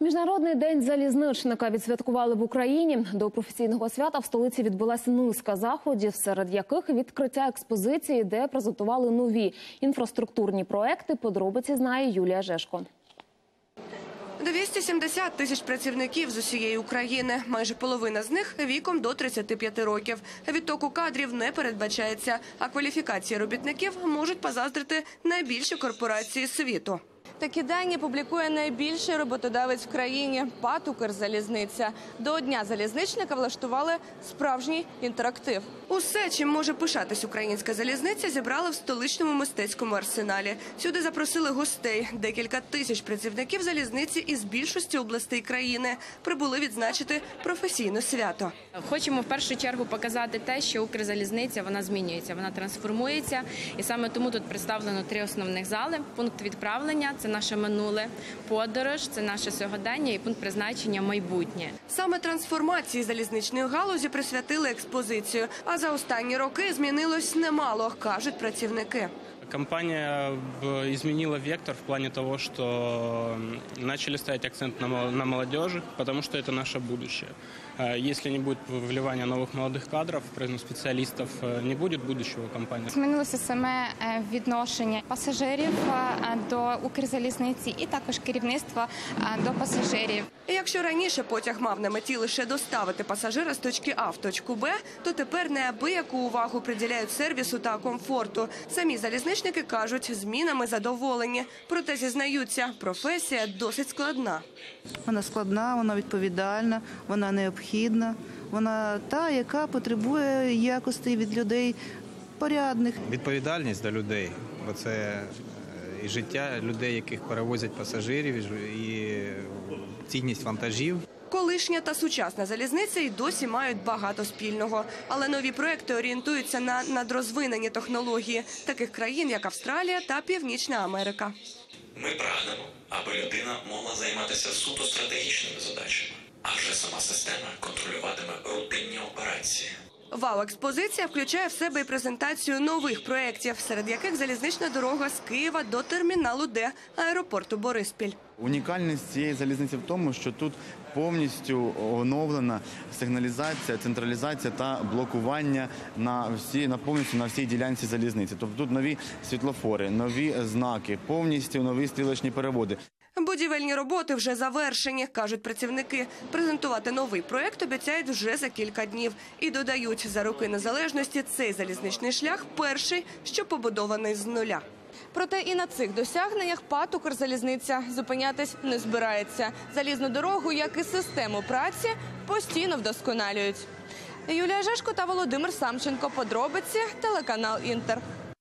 Міжнародний день залізничника відсвяткували в Україні. До професійного свята в столиці відбулася низка заходів, серед яких відкриття експозиції, де презентували нові інфраструктурні проекти. Подробиці знає Юлія Жешко. 270 тисяч працівників з усієї України. Майже половина з них віком до 35 років. Відтоку кадрів не передбачається, а кваліфікації робітників можуть позаздрити найбільші корпорації світу. Такі дані публікує найбільший роботодавець в країні ПАТ «Укрзалізниця». До дня залізничника влаштували справжній інтерактив. Усе, чим може пишатись українська залізниця, зібрали в столичному мистецькому арсеналі. Сюди запросили гостей. Декілька тисяч працівників залізниці із більшості областей країни прибули відзначити професійне свято. Хочемо в першу чергу показати те, що Укрзалізниця вона змінюється, вона трансформується, і саме тому тут представлено три основних зали: пункт відправлення це наше минуле, подорож, це наше сьогодення і пункт призначення майбутнє. Саме трансформації залізничної галузі присвятили експозицію. А за останні роки змінилось немало, кажуть працівники. Компания в- изменила вектор в плане того, что м, начали ставить акцент на мол- на молодежи, потому что это наше будущее. А Если не будет вливания новых молодых кадров, ну, специалистов, э, не будет будущего компании. Змінилося саме е, відношення пасажирів е, до Укрзалізниці і також керівництва е, до пасажирів. І якщо раніше потяг мав на меті лише доставити пасажира з точки А в точку Б, то тепер неабияку увагу приділяють сервісу та комфорту. Самі залізничники кажуть, змінами задоволені. Проте зізнаються, професія досить складна. Вона складна, вона відповідальна, вона необхідна. Вона та, яка потребує якостей від людей порядних. відповідальність до людей, бо це е, і життя людей, яких перевозять пасажирів, і цінність вантажів. Колишня та сучасна залізниця й досі мають багато спільного. Але нові проекти орієнтуються на надрозвинені технології таких країн, як Австралія та Північна Америка. Ми прагнемо, аби людина могла займатися суто стратегічними задачами, а вже сама система контролюватиме рутинні операції. Вау-експозиція включає в себе і презентацію нових проєктів, серед яких залізнична дорога з Києва до терміналу Д аеропорту Бориспіль. Унікальність цієї залізниці в тому, що тут повністю оновлена сигналізація, централізація та блокування на всі на повністю на всій ділянці залізниці. Тобто тут нові світлофори, нові знаки, повністю нові стрілочні переводи. Будівельні роботи вже завершені, кажуть працівники. Презентувати новий проект обіцяють вже за кілька днів. І додають, за роки незалежності цей залізничний шлях перший, що побудований з нуля. Проте і на цих досягненнях ПАТ «Укрзалізниця» зупинятись не збирається. Залізну дорогу, як і систему праці, постійно вдосконалюють. Юлія Жешко та Володимир Самченко. Подробиці телеканал Інтер.